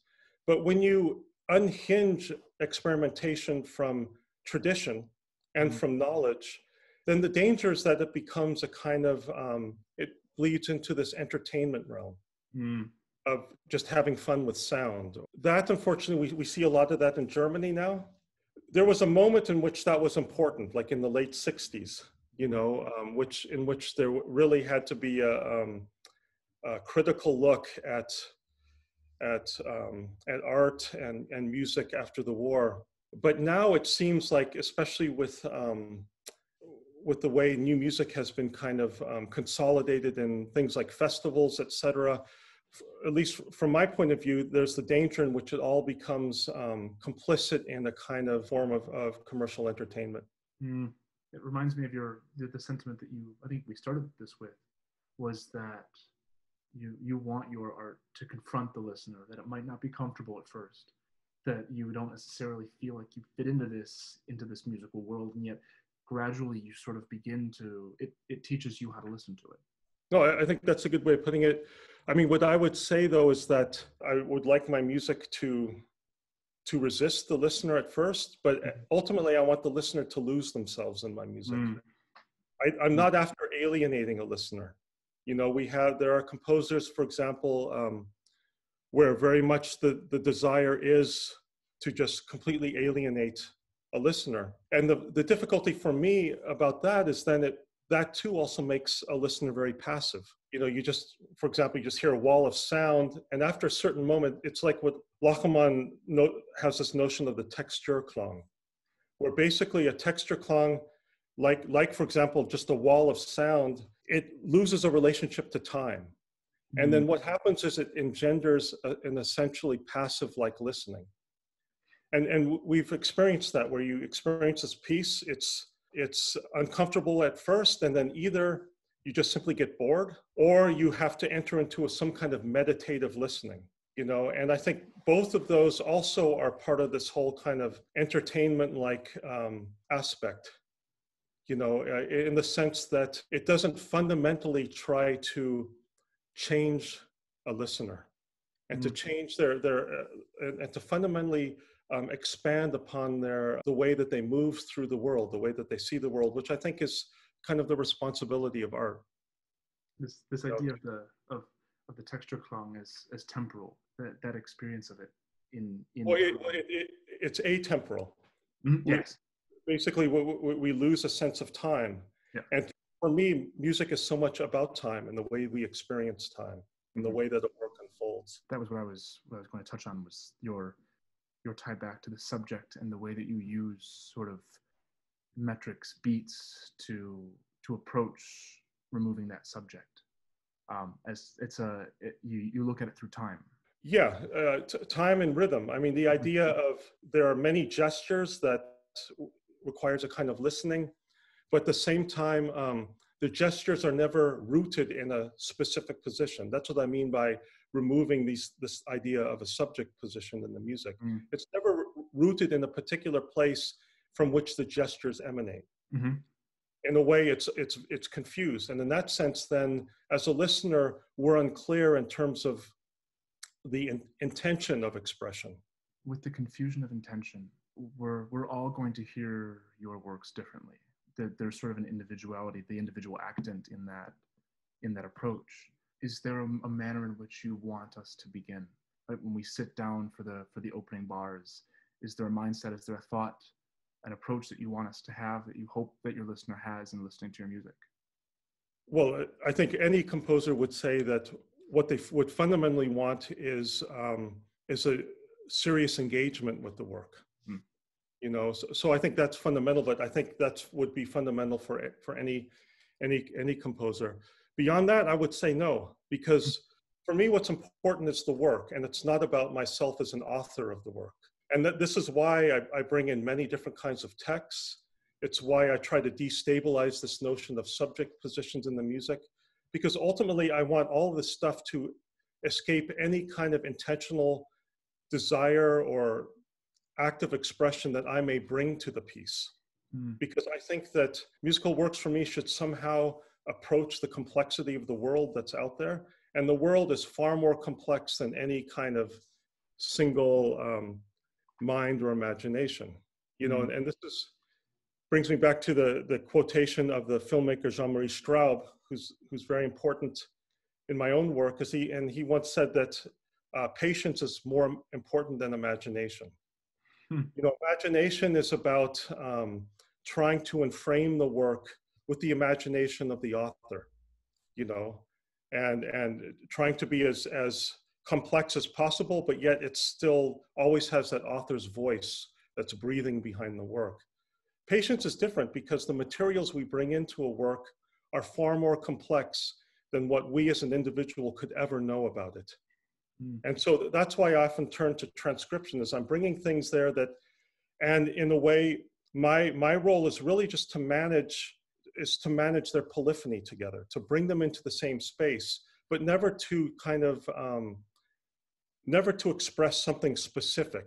But when you unhinge experimentation from tradition and mm-hmm. from knowledge, then the danger is that it becomes a kind of um, it bleeds into this entertainment realm mm. of just having fun with sound. That, unfortunately, we, we see a lot of that in Germany now. There was a moment in which that was important, like in the late '60s, you know, um, which in which there really had to be a um, a critical look at at um, at art and and music after the war. But now it seems like, especially with um, with the way new music has been kind of um, consolidated in things like festivals, etc. At least from my point of view, there's the danger in which it all becomes um, complicit in a kind of form of, of commercial entertainment. Mm. It reminds me of your the, the sentiment that you I think we started this with was that you you want your art to confront the listener that it might not be comfortable at first that you don't necessarily feel like you fit into this into this musical world and yet gradually you sort of begin to it, it teaches you how to listen to it no I, I think that's a good way of putting it i mean what i would say though is that i would like my music to to resist the listener at first but mm-hmm. ultimately i want the listener to lose themselves in my music mm. I, i'm not after alienating a listener you know, we have, there are composers, for example, um, where very much the, the desire is to just completely alienate a listener. And the, the difficulty for me about that is then it, that too also makes a listener very passive. You know, you just, for example, you just hear a wall of sound, and after a certain moment, it's like what Lachenmann no, has this notion of the Texturklang, where basically a Texturklang, like, like for example, just a wall of sound, it loses a relationship to time. And then mm-hmm. what happens is it engenders a, an essentially passive like listening. And, and we've experienced that where you experience this piece, it's, it's uncomfortable at first, and then either you just simply get bored or you have to enter into a, some kind of meditative listening you know and i think both of those also are part of this whole kind of entertainment like um, aspect you know uh, in the sense that it doesn't fundamentally try to change a listener and mm-hmm. to change their their uh, and, and, to fundamentally um, expand upon their the way that they move through the world the way that they see the world which i think is kind of the responsibility of art. This this idea of the of of the Texturklang as as temporal, that that experience of it in in. Well, it, it, it, it's atemporal. Mm-hmm. Yes. Basically, we, we, we, lose a sense of time, yeah. and for me, music is so much about time and the way we experience time and the mm-hmm. way that the work unfolds. That was what I was what I was going to touch on was your your tie back to the subject and the way that you use sort of metrics, beats to to approach removing that subject. Um, as it's a it, you you look at it through time. Yeah, uh, t- time and rhythm. I mean, the mm-hmm. idea of there are many gestures that requires a kind of listening, but at the same time, um, the gestures are never rooted in a specific position. That's what I mean by removing these this idea of a subject position in the music. Mm. It's never rooted in a particular place from which the gestures emanate. Mm-hmm. In a way, it's it's it's confused, and in that sense, then as a listener, we're unclear in terms of the in, intention of expression. With the confusion of intention, we're we're all going to hear your works differently. There's sort of an individuality, the individual actant in that in that approach. Is there a, a manner in which you want us to begin? Like when we sit down for the for the opening bars, is there a mindset? Is there a thought? an approach that you want us to have that you hope that your listener has in listening to your music? Well, I think any composer would say that what they would fundamentally want is um, is a serious engagement with the work. You know, so, so I think that's fundamental. But I think that would be fundamental for for any any any composer. Beyond that, I would say no, because for me, what's important is the work, and it's not about myself as an author of the work and that this is why I, I, bring in many different kinds of texts. It's why I try to destabilize this notion of subject positions in the music, because ultimately I want all this stuff to escape any kind of intentional desire or active expression that I may bring to the piece. Mm. Because I think that musical works for me should somehow approach the complexity of the world that's out there. And the world is far more complex than any kind of single um, mind or imagination you know mm-hmm. and, and, this is brings me back to the the quotation of the filmmaker jean-marie straub who's who's very important in my own work he and he once said that uh, patience is more important than imagination hmm. you know imagination is about um, trying to enframe the work with the imagination of the author you know and and trying to be as as complex as possible, but yet it still always has that author's voice that's breathing behind the work. Patience is different because the materials we bring into a work are far more complex than what we as an individual could ever know about it. Mm. And so that's why I often turn to transcription is I'm bringing things there that, and in a way, my, my role is really just to manage, is to manage their polyphony together, to bring them into the same space, but never to kind of um, never to express something specific.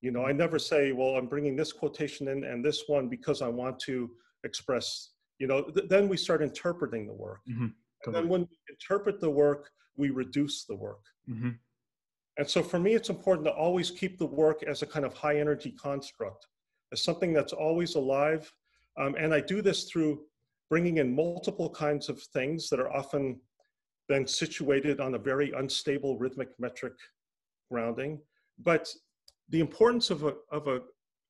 You know, I never say, well, I'm bringing this quotation in and this one because I want to express, you know, th- then we start interpreting the work. Mm-hmm. And then when we interpret the work, we reduce the work. Mm-hmm. And so for me, it's important to always keep the work as a kind of high energy construct, as something that's always alive. Um, and I do this through bringing in multiple kinds of things that are often then situated on a very unstable rhythmic metric grounding. But the importance of a, of a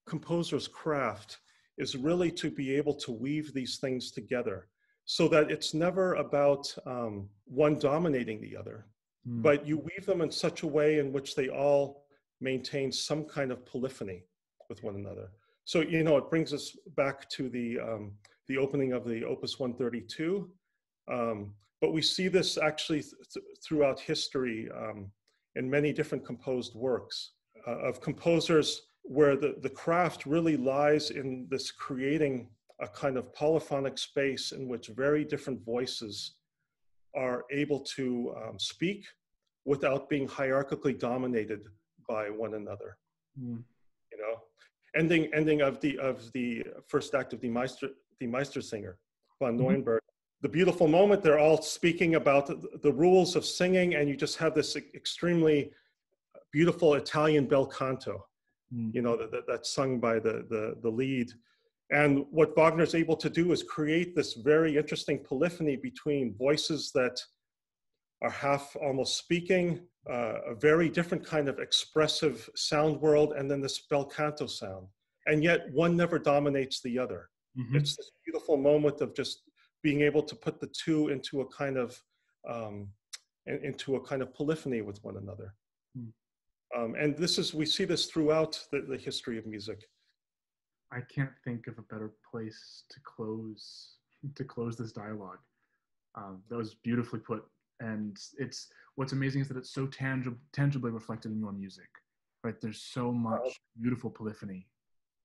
composer's craft is really to be able to weave these things together so that it's never about um, one dominating the other, mm. but you weave them in such a way in which they all maintain some kind of polyphony with one another. So, you know, it brings us back to the, um, the opening of the Opus 132. Um, but we see this actually th- throughout history. Um, in many different composed works uh, of composers where the, the craft really lies in this creating a kind of polyphonic space in which very different voices are able to um, speak without being hierarchically dominated by one another. Mm. You know, ending ending of the of the first act of the Meister the Meistersinger von Mhm. Nürnberg. The beautiful moment they're all speaking about the, the rules of singing, and you just have this extremely beautiful Italian bel canto Mm. you know, that, that, that's sung by the, the, the lead. And what Wagner's able to do is create this very interesting polyphony between voices that are half almost speaking, uh, a very different kind of expressive sound world, and then this bel canto sound. And yet one never dominates the other. Mhm. It's this beautiful moment of just being able to put the two into a kind of um, into a kind of polyphony with one another. Hmm. Um, and this is we see this throughout the, the history of music. I can't think of a better place to close to close this dialogue. Um, that was beautifully put, and it's what's amazing is that it's so tangibly reflected in your music. Right, there's so much beautiful polyphony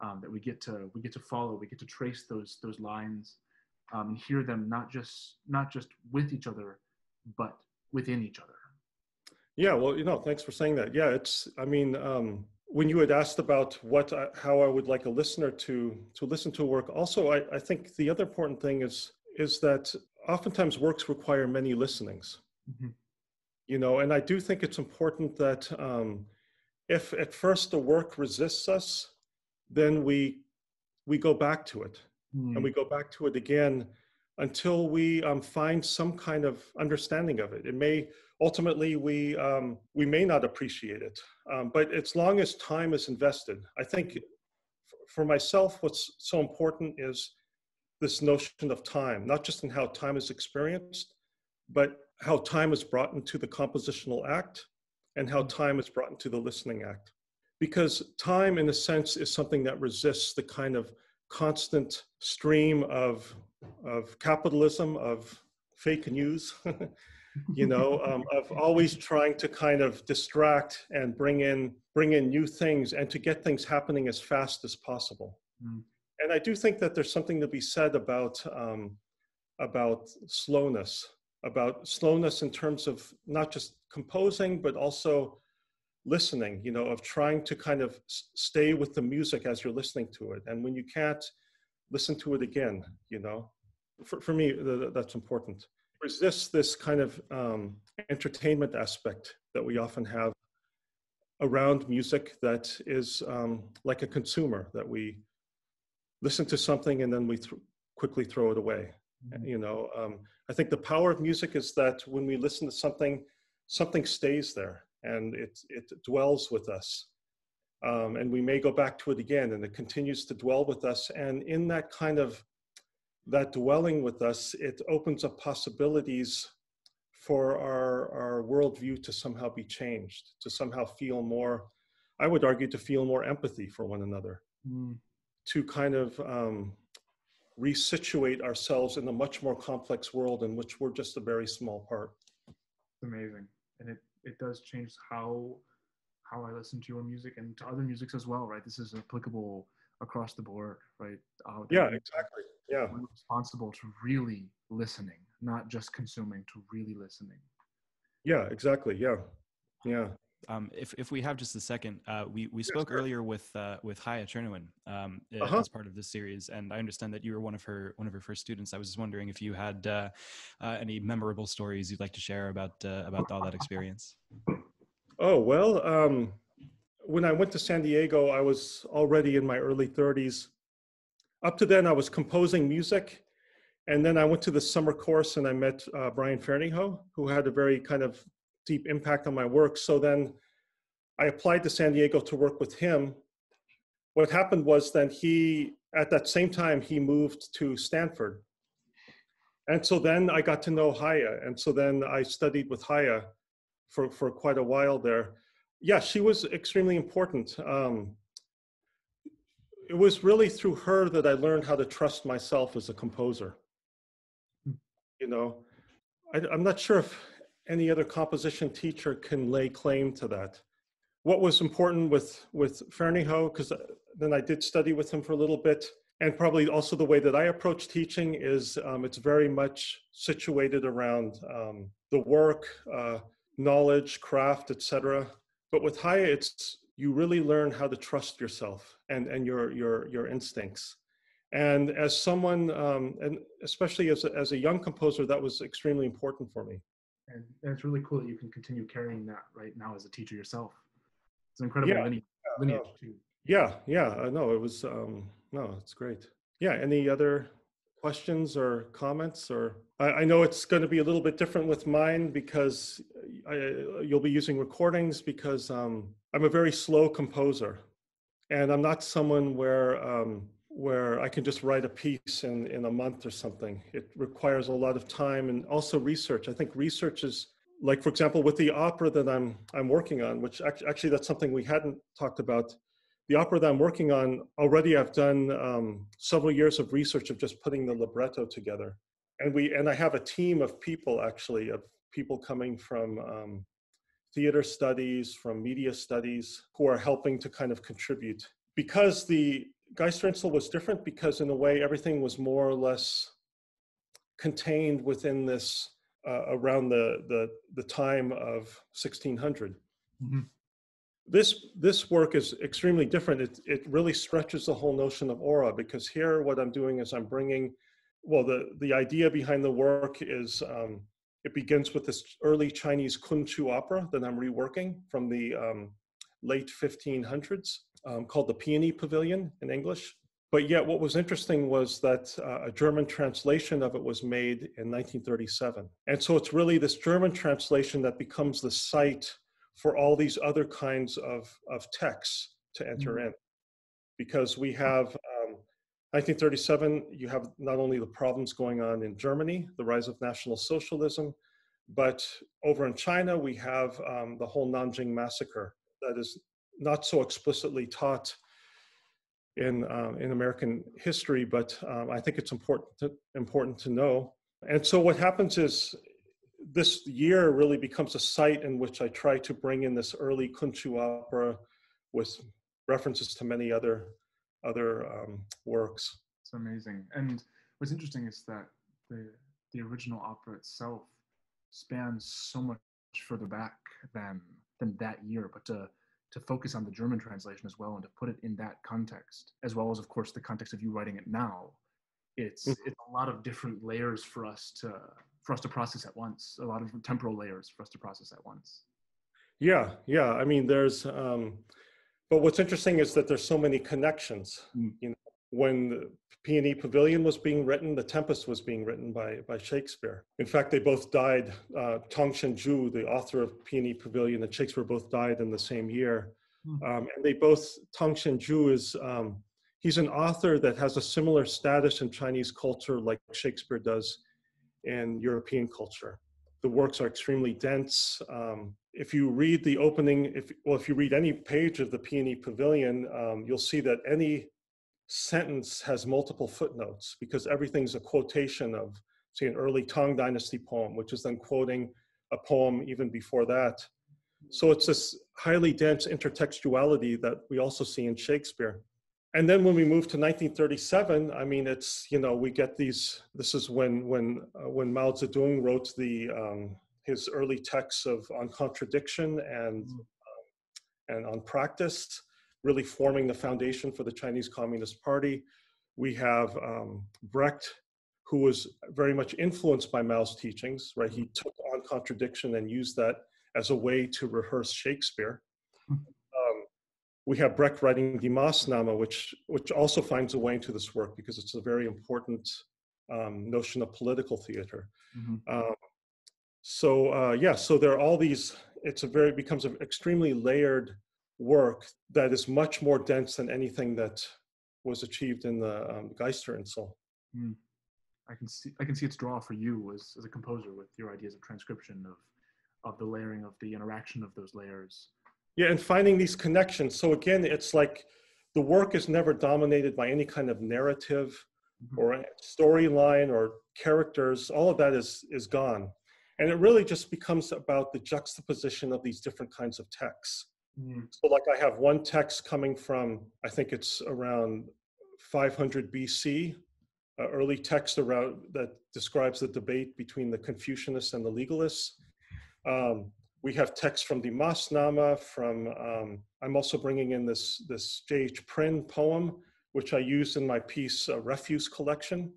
um, that we get to we get to follow. We get to trace those those lines um, and hear them not just not just with each other, but within each other. Yeah, well, you know, thanks for saying that. Yeah, it's. I mean, um, when you had asked about what, I, how I would like a listener to to listen to a work, also, I, I think the other important thing is is that oftentimes works require many listenings. Mhm. You know, and I do think it's important that um, if at first the work resists us, then we we go back to it Mm. and we go back to it again until we um, find some kind of understanding of it. It may ultimately we um, we may not appreciate it, um, but as long as time is invested, I think for myself, what's so important is this notion of time, not just in how time is experienced, but how time is brought into the compositional act and how time is brought into the listening act. Because time, in a sense, is something that resists the kind of constant stream of of capitalism, of fake news, you know, um, of always trying to kind of distract and bring in bring in new things and to get things happening as fast as possible. Mm. And I do think that there's something to be said about um, about slowness, about slowness in terms of not just composing, but also listening, you know, of trying to kind of stay with the music as you're listening to it. And when you can't, listen to it again, you know. For, for me, th- th- that's important. Resist this kind of um, entertainment aspect that we often have around music that is um, like a consumer, that we listen to something and then we th- quickly throw it away Mhm. you know um, i think the power of music is that when we listen to something something stays there and it it dwells with us um, and we may go back to it again and it continues to dwell with us and in that kind of that dwelling with us it opens up possibilities for our our worldview to somehow be changed to somehow feel more i would argue to feel more empathy for one another Mm. To kind of um, resituate ourselves in a much more complex world in which we're just a very small part. Amazing, and it it does change how how I listen to your music and to other musics as well, right? This is applicable across the board, right? Uh, Yeah, exactly. Yeah, We're responsible to really listening, not just consuming, to really listening. yeah, exactly. Yeah, yeah. Um, if, if we have just a second, uh, we, we spoke sure. earlier with uh, with Chaya Czernowin um, uh, Uh-huh. as part of this series, and I understand that you were one of her one of her first students. I was just wondering if you had uh, uh, any memorable stories you'd like to share about uh, about all that experience. Oh well, um, when I went to San Diego, I was already in my early 30s. Up to then, I was composing music, and then I went to the summer course and I met uh, Brian Ferneyhough, who had a very kind of deep impact on my work. So then, I applied to San Diego to work with him. What happened was then he, at that same time, he moved to Stanford. And so then I got to know Chaya. And so then I studied with Chaya for, for quite a while there. Yeah, she was extremely important. Um, it was really through her that I learned how to trust myself as a composer. Hmm. You know, I, I'm not sure if any other composition teacher can lay claim to that. What was important with with Ferneyhough, because then I did study with him for a little bit, and probably also the way that I approach teaching is um, it's very much situated around um, the work, uh, knowledge, craft, etc. But with Chaya, it's you really learn how to trust yourself and and your your your instincts. And as someone, um, and especially as a, as a young composer, that was extremely important for me. And it's really cool that you can continue carrying that right now as a teacher yourself. It's an incredible Yeah, lineage, lineage too. Yeah, yeah, uh, no, it was, um, no, it's great. Yeah, any other questions or comments or, I, I know it's going to be a little bit different with mine because I, you'll be using recordings because um, I'm a very slow composer. And I'm not someone where, um, where I can just write a piece in, in a month or something. It requires a lot of time and also research. I think research is like, for example, with the opera that I'm, I'm working on, which actually, actually that's something we hadn't talked about the opera that I'm working on, already I've done um, several years of research of just putting the libretto together. And we and I have a team of people actually, of people coming from um, theater studies, from media studies, who are helping to kind of contribute. Because the Geisterinsel was different, because in a way everything was more or less contained within this uh, around the, the the time of 1600 Mhm. this this work is extremely different. It, it really stretches the whole notion of aura because here what i'm doing is i'm bringing well the the idea behind the work is um, it begins with this early chinese kunqu opera that i'm reworking from the um, late 1500s um, called the peony pavilion in english. But yet what was interesting was that uh, a german translation of it was made in 1937 and so it's really this german translation that becomes the site for all these other kinds of, of texts to enter in. Because we have um, 1937, you have not only the problems going on in Germany, the rise of National Socialism, but over in China, we have um, the whole Nanjing massacre that is not so explicitly taught in, um, in American history, but um, I think it's important to, important to know. And so what happens is this year really becomes a site in which I try to bring in this early Kunqu opera with references to many other other um, works. It's amazing. And what's interesting is that the the original opera itself spans so much further back than than that year, but to to focus on the German translation as well and to put it in that context, as well as of course the context of you writing it now, it's Mhm. it's a lot of different layers for us to for us to process at once. A lot of temporal layers for us to process at once. Yeah, yeah. I mean, there's. Um, but what's interesting is that there's so many connections. Mm. You know, when the Peony Pavilion was being written, The Tempest was being written by by Shakespeare. In fact, they both died. Uh, Tang Xianzu, the author of Peony Pavilion, and Shakespeare both died in the same year. Mm. Um, and they both Tang Xianzu is. Um, he's an author that has a similar status in Chinese culture like Shakespeare does in European culture. The works are extremely dense. Um, if you read the opening, if well, if you read any page of the Peony Pavilion, um, you'll see that any sentence has multiple footnotes because everything's a quotation of, say, an early Tang Dynasty poem, which is then quoting a poem even before that. So it's this highly dense intertextuality that we also see in Shakespeare. And then when we move to 1937 i mean it's you know we get these this is when when uh, when mao zedong wrote the um, his early texts of on contradiction and um, and on practice really forming the foundation for the chinese communist party we have um, brecht who was very much influenced by mao's teachings right he took on contradiction and used that as a way to rehearse shakespeare um, we have Brecht writing Die Maßnahme, which which also finds a way into this work because it's a very important um, notion of political theater. Mhm. Um, so uh, yeah, so there are all these. It's a very becomes an extremely layered work that is much more dense than anything that was achieved in the um, Geisterinsel. I can see I can see its draw for you as, as a composer with your ideas of transcription of of the layering of the interaction of those layers. Yeah, and finding these connections. So again, it's like the work is never dominated by any kind of narrative Mhm. or storyline or characters. All of that is is gone, and it really just becomes about the juxtaposition of these different kinds of texts. Mm. So, like, I have one text coming from I think it's around 500 BC, early text around that describes the debate between the Confucianists and the legalists. Um, we have texts from the Maßnahme, from, um, I'm also bringing in this, this J.H. Prynne poem, which I used in my piece, uh, Refuse Collection.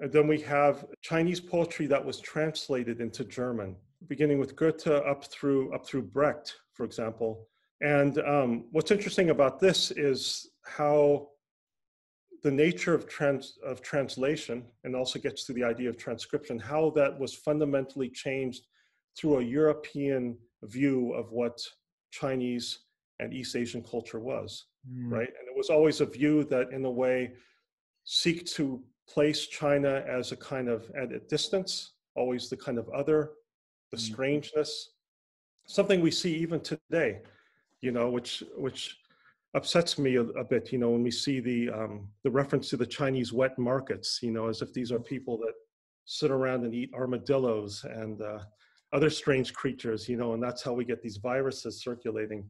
And then we have Chinese poetry that was translated into German, beginning with Goethe up through, up through Brecht, for example. And um, what's interesting about this is how the nature of, trans, of translation, and also gets to the idea of transcription, how that was fundamentally changed through a European view of what Chinese and East Asian culture was, mm. right? And it was always a view that, in a way, seek to place China as a kind of at a distance, always the kind of other, the mm. strangeness, something we see even today, you know, which which upsets me a, a bit, you know, when we see the um, the reference to the Chinese wet markets, you know, as if these are people that sit around and eat armadillos and uh, other strange creatures, you know, and that's how we get these viruses circulating.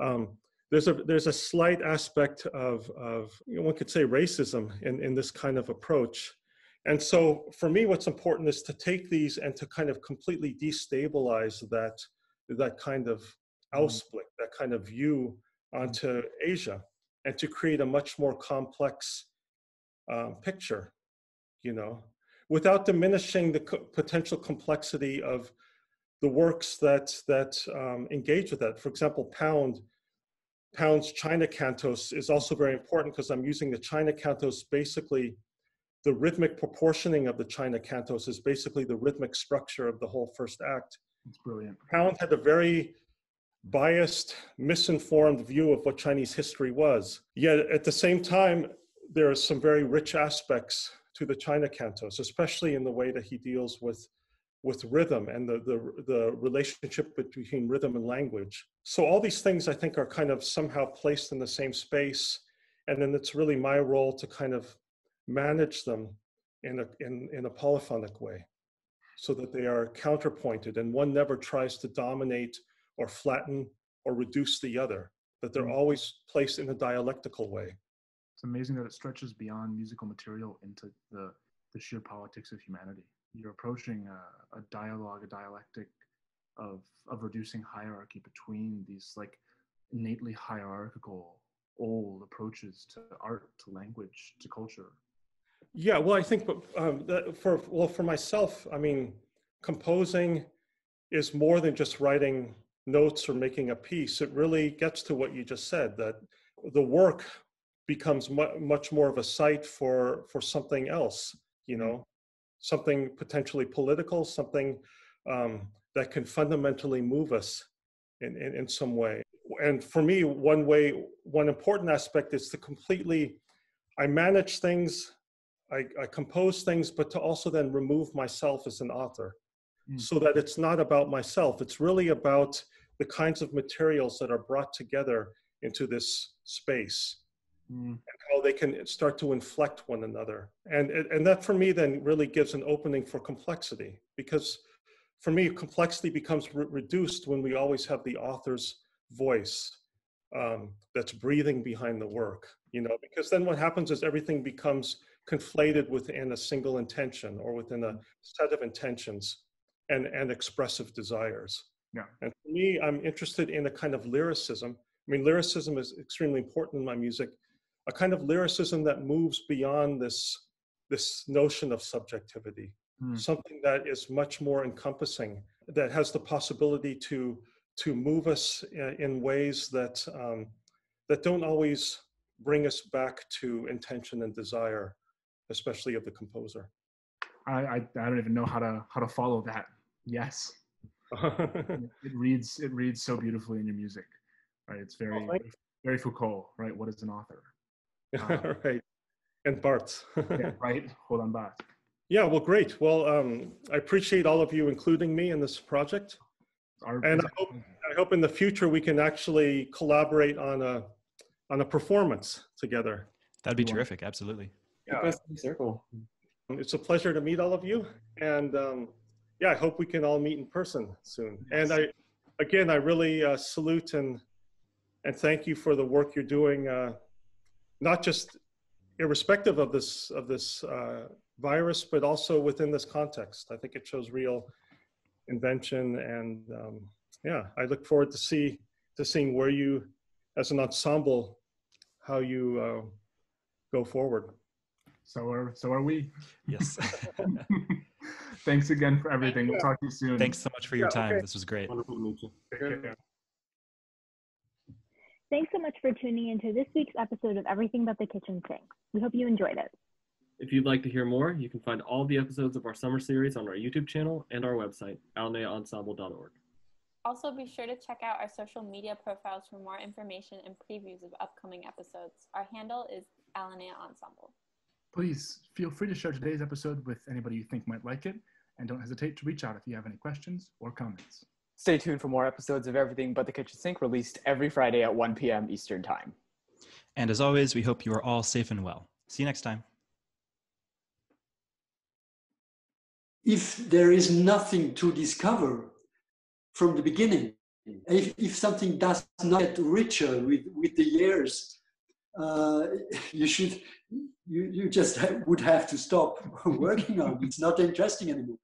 Um, there's a there's a slight aspect of of you know, one could say racism in in this kind of approach, and so for me, what's important is to take these and to kind of completely destabilize that that kind of. Ausblick, that kind of view onto Asia, and to create a much more complex um, picture, you know, without diminishing the co- potential complexity of the works that that um, engage with that. For example, Pound, Pound's China cantos is also very important because I'm using the China cantos basically. The rhythmic proportioning of the China cantos is basically the rhythmic structure of the whole first act. It's brilliant. Pound had a very biased, misinformed view of what Chinese history was. Yet at the same time, there are some very rich aspects to the China cantos, especially in the way that he deals with with rhythm and the, the, the relationship between rhythm and language. So all these things I think are kind of somehow placed in the same space. And then it's really my role to kind of manage them in a, in, in a polyphonic way so that they are counterpointed and one never tries to dominate or flatten or reduce the other, that they're mm. always placed in a dialectical way. It's amazing that it stretches beyond musical material into the, the sheer politics of humanity you're approaching a, a dialogue, a dialectic of of reducing hierarchy between these like innately hierarchical old approaches to art, to language, to culture. Yeah, well, I think um, for well for myself, I mean, composing is more than just writing notes or making a piece. It really gets to what you just said that the work becomes mu- much more of a site for for something else. You mm. know, something potentially political, something um, that can fundamentally move us in, in, in some way. And for me, one way, one important aspect is to completely, I manage things, I, I compose things, but to also then remove myself as an author mm. so that it's not about myself. It's really about the kinds of materials that are brought together into this space mm. and how they can start to inflect one another. And, and that for me then really gives an opening for complexity because for me, complexity becomes re- reduced when we always have the author's voice um, that's breathing behind the work, you know, because then what happens is everything becomes conflated within a single intention or within a set of intentions and, and expressive desires. Yeah. And for me, I'm interested in a kind of lyricism. I mean, lyricism is extremely important in my music a kind of lyricism that moves beyond this this notion of subjectivity mm. something that is much more encompassing that has the possibility to to move us in, in ways that um, that don't always bring us back to intention and desire especially of the composer i i, I don't even know how to how to follow that yes it reads it reads so beautifully in your music right it's very oh, very foucault right what is an author uh, right. And Barthes. yeah, right. Hold on, Bart. Yeah, well, great. Well, um, I appreciate all of you including me in this project. Our and I hope, I hope in the future we can actually collaborate on a on a performance together. That'd be terrific. Absolutely. Yeah. Circle. It's a pleasure to meet all of you, and um, yeah, I hope we can all meet in person soon. Yes. And I, again, I really uh, salute and and thank you for the work you're doing. Uh, not just irrespective of this of this uh, virus, but also within this context. I think it shows real invention, and um, yeah, I look forward to see to seeing where you, as an ensemble, how you uh, go forward. So are so are we. Yes. Thanks again for everything. We'll talk to you soon. Thanks so much for your Yeah, time. okay. This was great. Wonderful to meet you. Take care. Thanks so much for tuning into this week's episode of Everything But the Kitchen Sink. We hope you enjoyed it. If you'd like to hear more, you can find all the episodes of our summer series on our YouTube channel and our website, alineaensemble.org. Also, be sure to check out our social media profiles for more information and previews of upcoming episodes. Our handle is Alinea Ensemble. Please feel free to share today's episode with anybody you think might like it, and don't hesitate to reach out if you have any questions or comments. Stay tuned for more episodes of Everything But the Kitchen Sink released every Friday at 1 p.m. Eastern Time. And as always, we hope you are all safe and well. See you next time. if there is nothing to discover from the beginning, if, if something does not get richer with, with the years, uh, you should, you, you just would have to stop working on it. It's not interesting anymore.